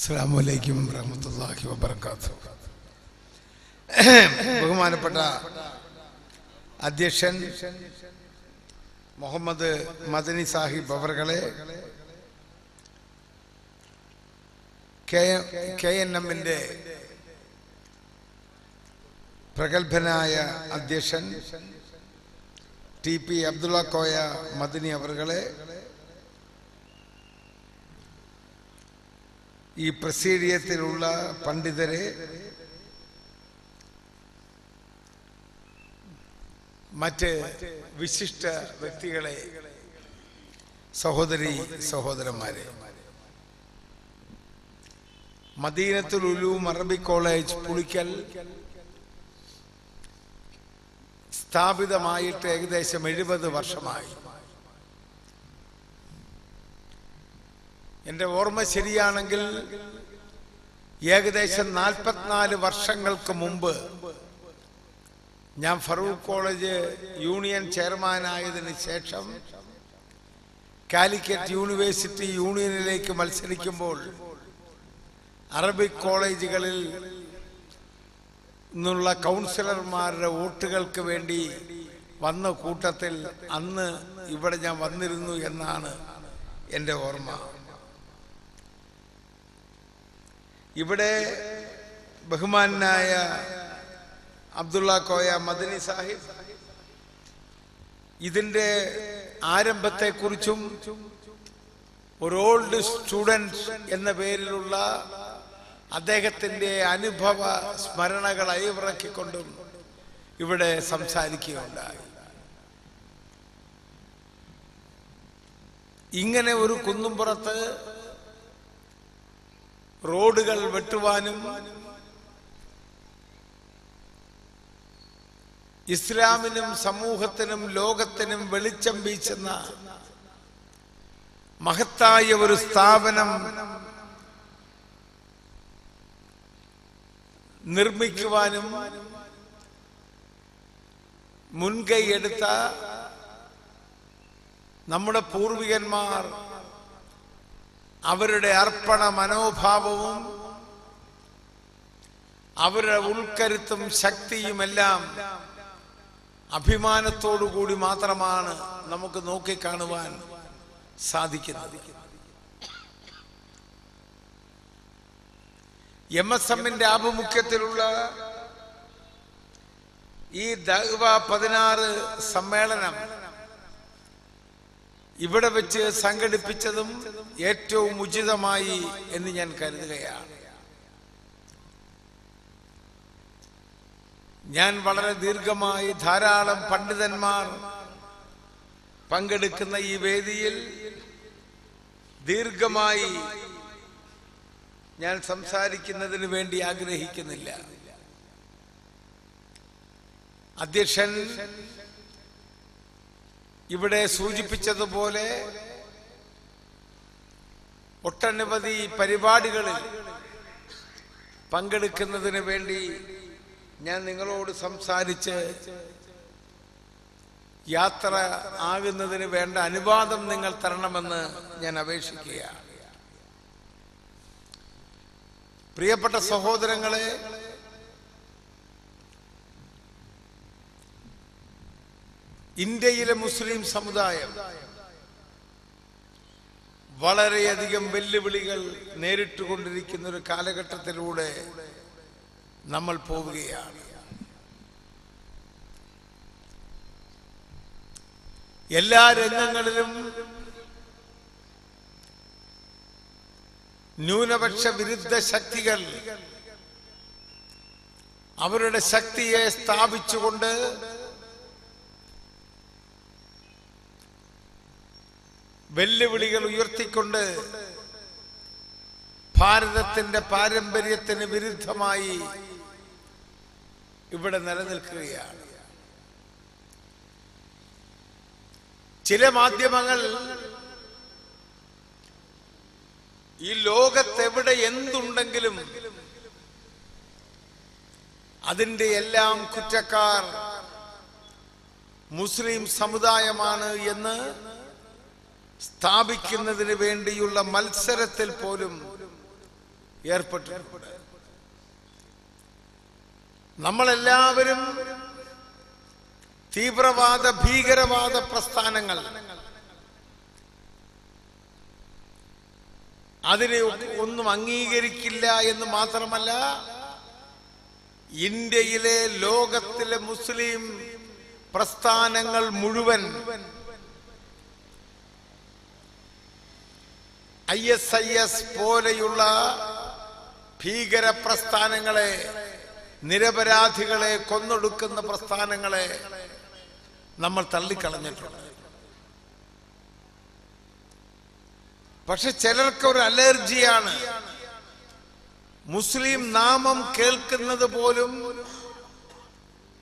അസ്സാം വലൈക്കും വറഹമത്തല്ലാഹി വബർക്കാത്തു ബഹുമാനപ്പെട്ട അധ്യക്ഷൻ മുഹമ്മദ് മദനി സാഹിബ് അവർകളെ കെ എൻ എമ്മിന്റെ പ്രഗത്ഭനായ അധ്യക്ഷൻ ടി പി അബ്ദുള്ള കോയ മദനി അവർകളെ ഈ പ്രസീഡിയത്തിലുള്ള പണ്ഡിതരെ മറ്റ് വിശിഷ്ട വ്യക്തികളെ സഹോദരി സഹോദരന്മാരെ. മദീനത്തുൽ ഉലൂം അറബി കോളേജ് പുളിക്കൽ സ്ഥാപിതമായിട്ട് ഏകദേശം എഴുപത് വർഷമായി. എന്റെ ഓർമ്മ ശരിയാണെങ്കിൽ ഏകദേശം നാൽപ്പത്തിനാല് വർഷങ്ങൾക്ക് മുമ്പ് ഞാൻ ഫറൂഖ് കോളേജ് യൂണിയൻ ചെയർമാനായതിന് ശേഷം കാലിക്കറ്റ് യൂണിവേഴ്സിറ്റി യൂണിയനിലേക്ക് മത്സരിക്കുമ്പോൾ അറബിക് കോളേജുകളിൽ നിന്നുള്ള കൗൺസിലർമാരുടെ വോട്ടുകൾക്ക് വേണ്ടി വന്ന കൂട്ടത്തിൽ അന്ന് ഇവിടെ ഞാൻ വന്നിരുന്നു എന്നാണ് എന്റെ ഓർമ്മ. ഇവിടെ ബഹുമാനായ അബ്ദുള്ള കോയ മദനി സാഹിബ് ഇതിന്റെ ആരംഭത്തെക്കുറിച്ചും ഒരു ഓൾഡ് സ്റ്റുഡന്റ് എന്ന പേരിലുള്ള അദ്ദേഹത്തിന്റെ അനുഭവ സ്മരണകൾ അയവിറക്കിക്കൊണ്ടും ഇവിടെ സംസാരിക്കുകയുണ്ടായി. ഇങ്ങനെ ഒരു കുന്നുംപുറത്ത് റോഡുകൾ വെട്ടുവാനും ഇസ്ലാമിനും സമൂഹത്തിനും ലോകത്തിനും വെളിച്ചം വീശുന്ന മഹത്തായ ഒരു സ്ഥാപനം നിർമ്മിക്കുവാനും മുൻകൈയെടുത്ത നമ്മുടെ പൂർവികന്മാർ അവരുടെ അർപ്പണ മനോഭാവവും അവരുടെ ഉൾക്കരുത്തും ശക്തിയുമെല്ലാം അഭിമാനത്തോടുകൂടി മാത്രമാണ് നമുക്ക് നോക്കിക്കാണുവാൻ സാധിക്കുന്നത്. എം എസ് എമ്മിന്റെ ആഭിമുഖ്യത്തിലുള്ള ഈ ദഹ്വ പതിനാറ് സമ്മേളനം ഇവിടെ വെച്ച് സംഘടിപ്പിച്ചതും ഏറ്റവും ഉചിതമായി എന്ന് ഞാൻ കരുതുകയാണ്. ഞാൻ വളരെ ദീർഘമായി ധാരാളം പണ്ഡിതന്മാർ പങ്കെടുക്കുന്ന ഈ വേദിയിൽ ദീർഘമായി ഞാൻ സംസാരിക്കുന്നതിന് വേണ്ടി ആഗ്രഹിക്കുന്നില്ല. അധ്യക്ഷൻ ഇവിടെ സൂചിപ്പിച്ചതുപോലെ ഒട്ടനവധി പരിപാടികളിൽ പങ്കെടുക്കുന്നതിന് വേണ്ടി ഞാൻ നിങ്ങളോട് സംസാരിച്ച് യാത്ര ആകുന്നതിന് വേണ്ട അനുവാദം നിങ്ങൾ തരണമെന്ന് ഞാൻ അപേക്ഷിക്കുകയാണ്. പ്രിയപ്പെട്ട സഹോദരങ്ങളെ ഇന്ത്യയിലെ മുസ്ലിം സമുദായം വളരെയധികം വെല്ലുവിളികൾ നേരിട്ടുകൊണ്ടിരിക്കുന്ന ഒരു കാലഘട്ടത്തിലൂടെ നമ്മൾ പോവുകയാണ്. എല്ലാ രംഗങ്ങളിലും ന്യൂനപക്ഷ വിരുദ്ധ ശക്തികൾ അവരുടെ ശക്തിയെ സ്ഥാപിച്ചുകൊണ്ട് വെല്ലുവിളികൾ ഉയർത്തിക്കൊണ്ട് ഭാരതത്തിന്റെ പാരമ്പര്യത്തിന് വിരുദ്ധമായി ഇവിടെ നിലനിൽക്കുകയാണ്. ചില മാധ്യമങ്ങൾ ഈ ലോകത്തെവിടെ എന്തുണ്ടെങ്കിലും അതിന്റെ എല്ലാം കുറ്റക്കാർ മുസ്ലിം സമുദായമാണ് എന്ന് സ്ഥാപിക്കുന്നതിന് വേണ്ടിയുള്ള മത്സരത്തിൽ പോലും ഏർപ്പെട്ടു. നമ്മളെല്ലാവരും തീവ്രവാദ ഭീകരവാദ പ്രസ്ഥാനങ്ങൾ. അതിനെ ഒന്നും അംഗീകരിക്കില്ല എന്ന് മാത്രമല്ല ഇന്ത്യയിലെ ലോകത്തിലെ മുസ്ലിം പ്രസ്ഥാനങ്ങൾ മുഴുവൻ ഐ എസ് ഐ എസ് പോലെയുള്ള ഭീകര പ്രസ്ഥാനങ്ങളെ നിരപരാധികളെ കൊന്നൊടുക്കുന്ന പ്രസ്ഥാനങ്ങളെ നമ്മൾ തള്ളിക്കളഞ്ഞിട്ടുണ്ട്. പക്ഷെ ചിലർക്ക് ഒരു അലർജിയാണ്. മുസ്ലിം നാമം കേൾക്കുന്നത് പോലും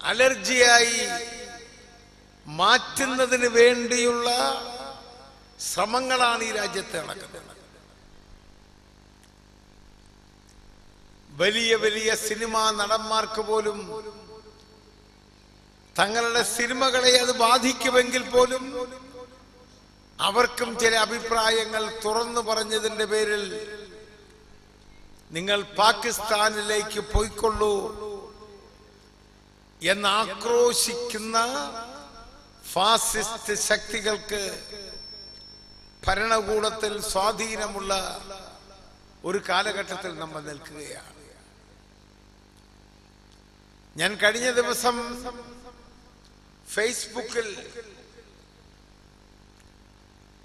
അലർജിയായി മാറ്റുന്നതിന് വേണ്ടിയുള്ള ശ്രമങ്ങളാണ് ഈ രാജ്യത്ത് നടക്കുന്നത്. വലിയ വലിയ സിനിമാ നടന്മാർക്ക് പോലും തങ്ങളുടെ സിനിമകളെ അത് ബാധിക്കുമെങ്കിൽ പോലും അവർക്കും ചില അഭിപ്രായങ്ങൾ തുറന്നു പറഞ്ഞതിന്റെ പേരിൽ നിങ്ങൾ പാകിസ്ഥാനിലേക്ക് പോയിക്കൊള്ളൂ എന്ന് ആക്രോശിക്കുന്ന ഫാസിസ്റ്റ് ശക്തികൾക്ക് ഭരണകൂടത്തിൽ സ്വാധീനമുള്ള ഒരു കാലഘട്ടത്തിൽ നമ്മൾ നിൽക്കുകയാണ്. ഞാൻ കഴിഞ്ഞ ദിവസം ഫേസ്ബുക്കിൽ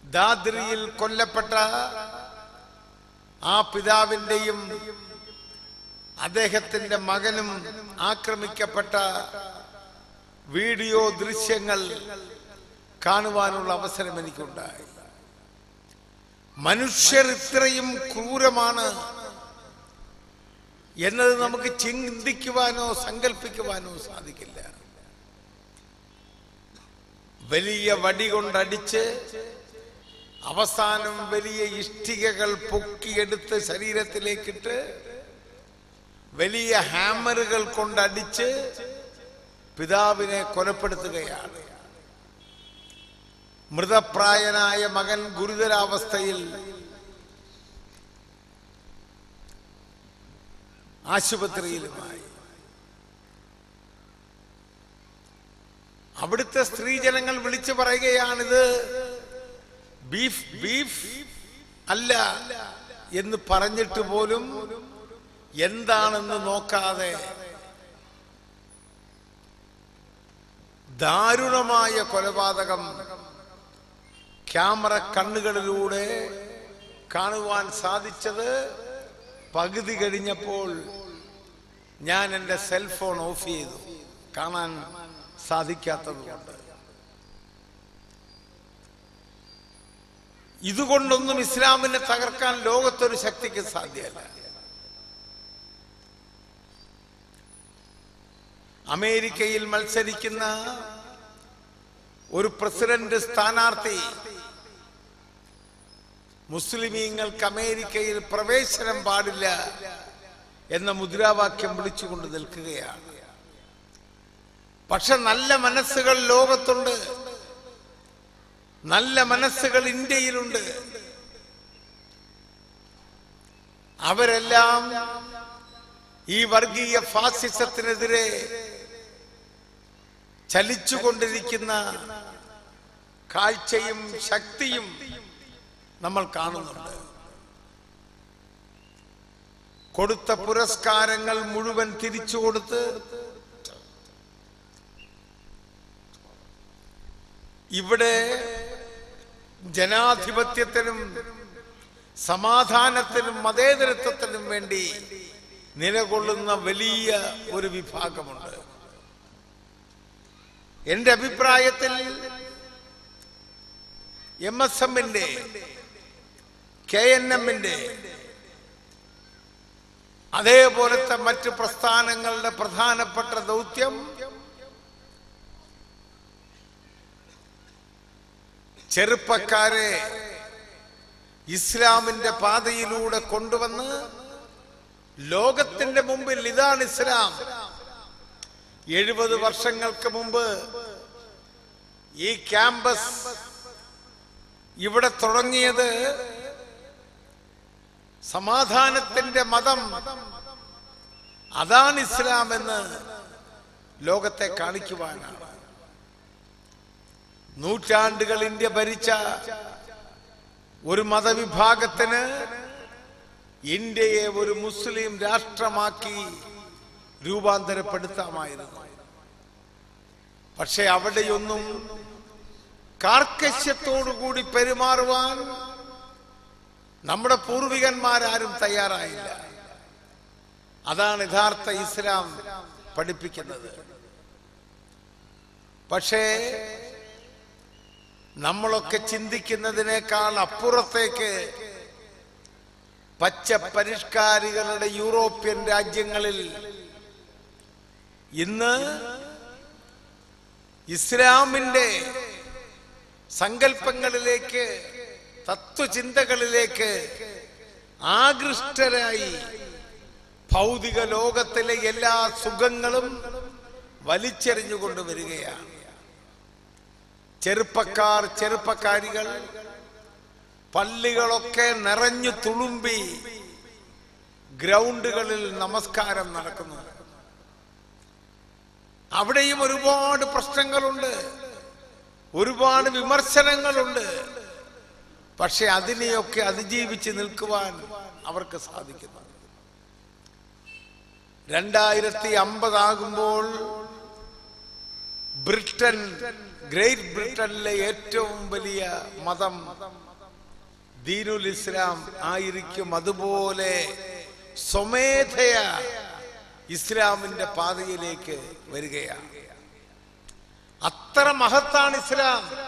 ദാദ്രിയിൽ കൊല്ലപ്പെട്ട ആ പിതാവിന്റെയും അദ്ദേഹത്തിന്റെ മകനും ആക്രമിക്കപ്പെട്ട വീഡിയോ ദൃശ്യങ്ങൾ കാണുവാനുള്ള അവസരം എനിക്കുണ്ടായി. മനുഷ്യർ ഇത്രയും ക്രൂരമാണ്. എന്നത് നമുക്ക് ചിന്തിക്കുവാനോ സങ്കല്പിക്കുവാനോ സാധിക്കില്ല. വലിയ വടി കൊണ്ടടിച്ച് അവസാനം വലിയ ഇഷ്ടികകൾ പൊക്കിയെടുത്ത് ശരീരത്തിലേക്കിട്ട് വലിയ ഹാമറുകൾ കൊണ്ടടിച്ച് പിതാവിനെ കൊലപ്പെടുത്തുകയാണ്. മൃതപ്രായനായ മകൻ ഗുരുതരാവസ്ഥയിൽ ആശുപത്രിയിലുമായി. അവിടുത്തെ സ്ത്രീജനങ്ങൾ വിളിച്ചു പറയുകയാണിത് ബീഫ് ബീഫ് അല്ല എന്ന് പറഞ്ഞിട്ട് പോലും എന്താണെന്ന് നോക്കാതെ ദാരുണമായ കൊലപാതകം ക്യാമറ കണ്ണുകളിലൂടെ കാണുവാൻ സാധിച്ചത് പകുതി കഴിഞ്ഞപ്പോൾ ഞാൻ എന്റെ സെൽഫോൺ ഓഫ് ചെയ്തു. കാണാൻ സാധിക്കാത്തതുകൊണ്ട് ഇതുകൊണ്ടൊന്നും ഇസ്ലാമിനെ തകർക്കാൻ ലോകത്തൊരു ശക്തിക്ക് സാധ്യമല്ല അമേരിക്കയിൽ മത്സരിക്കുന്ന ഒരു പ്രസിഡന്റ് സ്ഥാനാർത്ഥി മുസ്ലിമീങ്ങൾക്ക് അമേരിക്കയിൽ പ്രവേശനം പാടില്ല. എന്ന മുദ്രാവാക്യം വിളിച്ചുകൊണ്ട് നിൽക്കുകയാണ്. പക്ഷെ നല്ല മനസ്സുകൾ ലോകത്തുണ്ട്. നല്ല മനസ്സുകൾ ഇന്ത്യയിലുണ്ട്. അവരെല്ലാം ഈ വർഗീയ ഫാസിസത്തിനെതിരെ ചലിച്ചുകൊണ്ടിരിക്കുന്ന കാഴ്ചയും ശക്തിയും നമ്മൾ കാണുന്നുണ്ട്. കൊടുത്ത പുരസ്കാരങ്ങൾ മുഴുവൻ തിരിച്ചു കൊടുത്ത് ഇവിടെ ജനാധിപത്യത്തിനും സമാധാനത്തിനും മതേതരത്വത്തിനും വേണ്ടി നിലകൊള്ളുന്ന വലിയ ഒരു വിഭാഗമുണ്ട്. എന്റെ അഭിപ്രായത്തിൽ എം എസ് എമ്മിന്റെ കെ എൻ എമ്മിന്റെ അതേപോലത്തെ മറ്റ് പ്രസ്ഥാനങ്ങളുടെ പ്രധാനപ്പെട്ട ദൗത്യം ചെറുപ്പക്കാരെ ഇസ്ലാമിന്റെ പാതയിലൂടെ കൊണ്ടുവന്ന് ലോകത്തിന്റെ മുമ്പിൽ ഇതാണ് ഇസ്ലാം. എഴുപത് വർഷങ്ങൾക്ക് മുമ്പ് ഈ ക്യാമ്പസ് ഇവിടെ തുടങ്ങിയത് സമാധാനത്തിന്റെ മതം. അതാണ് ഇസ്ലാം എന്ന് ലോകത്തെ കാണിക്കുവാനാണ്. നൂറ്റാണ്ടുകൾ ഇന്ത്യ ഭരിച്ച ഒരു മതവിഭാഗത്തിന് ഇന്ത്യയെ ഒരു മുസ്ലിം രാഷ്ട്രമാക്കി രൂപാന്തരപ്പെടുത്താമായിരുന്നു. പക്ഷെ അവിടെയൊന്നും കാർക്കശ്യത്തോടുകൂടി പെരുമാറുവാൻ നമ്മുടെ പൂർവികന്മാരാരും തയ്യാറായില്ല. അതാണ് യഥാർത്ഥ ഇസ്ലാം പഠിപ്പിക്കുന്നത്. പക്ഷേ നമ്മളൊക്കെ ചിന്തിക്കുന്നതിനേക്കാൾ അപ്പുറത്തേക്ക് പച്ച പരിഷ്കാരികളുടെ യൂറോപ്യൻ രാജ്യങ്ങളിൽ ഇന്ന് ഇസ്ലാമിന്റെ സങ്കല്പങ്ങളിലേക്ക് തത്വചിന്തകളിലേക്ക് ആകൃഷ്ടരായി ഭൗതിക ലോകത്തിലെ എല്ലാ സുഖങ്ങളും വലിച്ചെറിഞ്ഞുകൊണ്ട് വരികയാണ്. ചെറുപ്പക്കാർ ചെറുപ്പക്കാരികൾ പള്ളികളൊക്കെ നിറഞ്ഞു തുളുമ്പി ഗ്രൗണ്ടുകളിൽ നമസ്കാരം നടക്കുന്നു. അവിടെയും ഒരുപാട് പ്രശ്നങ്ങളുണ്ട്. ഒരുപാട് വിമർശനങ്ങളുണ്ട്. പക്ഷെ അതിനെയൊക്കെ അതിജീവിച്ച് നിൽക്കുവാൻ അവർക്ക് സാധിക്കുന്നു. രണ്ടായിരത്തി അമ്പതാകുമ്പോൾ ബ്രിട്ടൻ ഗ്രേറ്റ് ബ്രിട്ടനിലെ ഏറ്റവും വലിയ മതം ദീനുൽ ഇസ്ലാം ആയിരിക്കും. അതുപോലെ സ്വമേധയ ഇസ്ലാമിന്റെ പാതയിലേക്ക് വരികയാണ്. അത്ര മഹത്താണ് ഇസ്ലാം.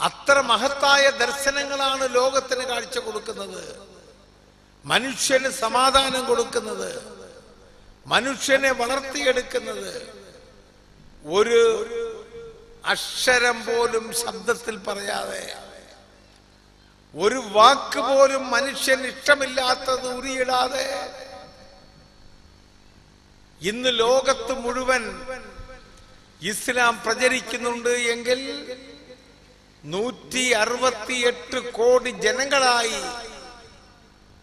അത്ര മഹത്തായ ദർശനങ്ങളാണ് ലോകത്തിന് കാഴ്ച കൊടുക്കുന്നത്. മനുഷ്യന് സമാധാനം കൊടുക്കുന്നത്. മനുഷ്യനെ വളർത്തിയെടുക്കുന്നത്. ഒരു അക്ഷരം പോലും ശബ്ദത്തിൽ പറയാതെ. ഒരു വാക്ക് പോലും മനുഷ്യൻ ഇഷ്ടമില്ലാത്തത് ഉരിയിടാതെ ഇന്ന് ലോകത്ത് മുഴുവൻ ഇസ്ലാം പ്രചരിക്കുന്നുണ്ട് എങ്കിൽ നൂറ്റി അറുപത്തിയെട്ട് കോടി ജനങ്ങളായി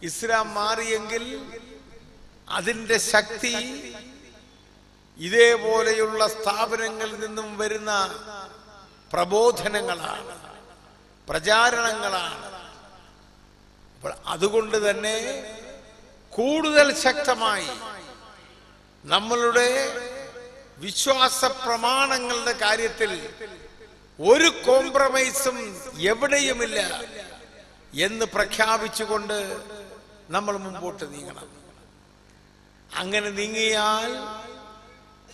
ഇസ്ലാം മാറിയെങ്കിൽ അതിന്റെ ശക്തി ഇതേപോലെയുള്ള സ്ഥാപനങ്ങളിൽ നിന്നും വരുന്ന പ്രബോധനങ്ങളാണ് പ്രചാരണങ്ങളാണ്. അതുകൊണ്ട് തന്നെ കൂടുതൽ ശക്തമായി നമ്മളുടെ വിശ്വാസ പ്രമാണങ്ങളുടെ കാര്യത്തിൽ ഒരു കോംപ്രമൈസും എവിടെയുമില്ല എന്ന് പ്രഖ്യാപിച്ചുകൊണ്ട് നമ്മൾ മുമ്പോട്ട് നീങ്ങണം. അങ്ങനെ നീങ്ങിയാൽ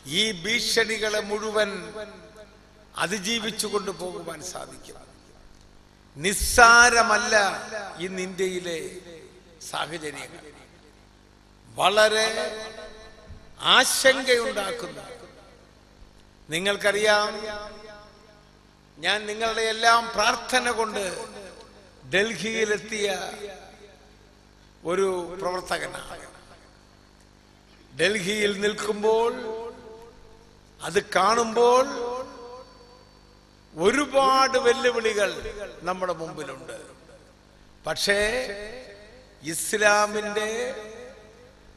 ഈ ഭീഷണികളെ മുഴുവൻ അതിജീവിച്ചു കൊണ്ടുപോകുവാൻ സാധിക്കും. നിസ്സാരമല്ല ഇന്ന് ഇന്ത്യയിലെ സാഹചര്യങ്ങൾ. വളരെ ആശങ്കയുണ്ടാക്കുന്ന. നിങ്ങൾക്കറിയാം ഞാൻ നിങ്ങളുടെ എല്ലാം പ്രാർത്ഥന കൊണ്ട് ഡൽഹിയിലെത്തിയ ഒരു പ്രവർത്തകനാണ്. ഡൽഹിയിൽ നിൽക്കുമ്പോൾ അത് കാണുമ്പോൾ ഒരുപാട് വെല്ലുവിളികൾ നമ്മുടെ മുമ്പിലുണ്ട്. പക്ഷേ ഇസ്ലാമിന്റെ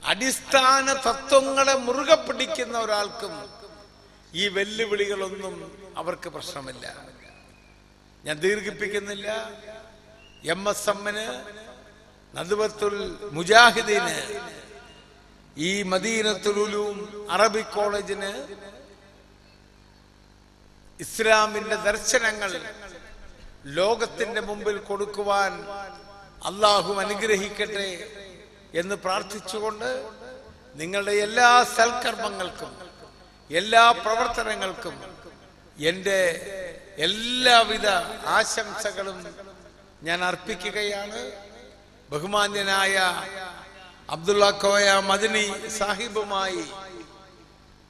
അടിസ്ഥാന തത്വങ്ങളെ മുറുകെ പിടിക്കുന്ന ഒരാൾക്കും ഈ വെല്ലുവിളികളൊന്നും അവർക്ക് പ്രശ്നമില്ല. ഞാൻ ദീർഘിപ്പിക്കുന്നില്ല. എം എസ് എമ്മിന് നദുവത്തുൽ മുജാഹിദീന് ഈ മദീനത്തുലുലും അറബിക് കോളേജിന് ഇസ്ലാമിന്റെ ദർശനങ്ങൾ ലോകത്തിന്റെ മുമ്പിൽ കൊടുക്കുവാൻ അള്ളാഹു അനുഗ്രഹിക്കട്ടെ എന്ന് പ്രാർത്ഥിച്ചുകൊണ്ട് നിങ്ങളുടെ എല്ലാ സൽക്കർമ്മങ്ങൾക്കും എല്ലാ പ്രവർത്തനങ്ങൾക്കും എന്റെ എല്ലാവിധ ആശംസകളും ഞാൻ അർപ്പിക്കുകയാണ്. ബഹുമാന്യനായ അബ്ദുള്ള കോയ മദിനി സാഹിബുമായി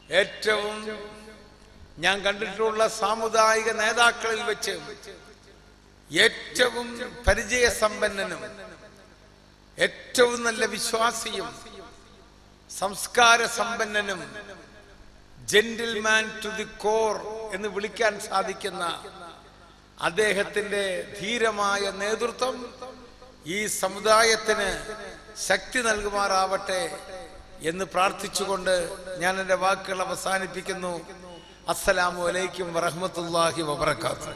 ഏറ്റവും ഞാൻ കണ്ടിട്ടുള്ള സാമുദായിക നേതാക്കളിൽ വെച്ച് ഏറ്റവും പരിചയസമ്പന്നനും ഏറ്റവും നല്ല വിശ്വാസിയും സംസ്കാര സമ്പന്നനും ജെന്റിൽമാൻ ടു ദി കോർ എന്ന് വിളിക്കാൻ സാധിക്കുന്ന അദ്ദേഹത്തിന്റെ ധീരമായ നേതൃത്വം ഈ സമുദായത്തിന് ശക്തി നൽകുമാറാവട്ടെ എന്ന് പ്രാർത്ഥിച്ചുകൊണ്ട് ഞാൻ എന്റെ വാക്കുകൾ അവസാനിപ്പിക്കുന്നു. അസ്സലാമു അലൈക്കും വറഹ്മത്തുള്ളാഹി വബറകാതുഹു.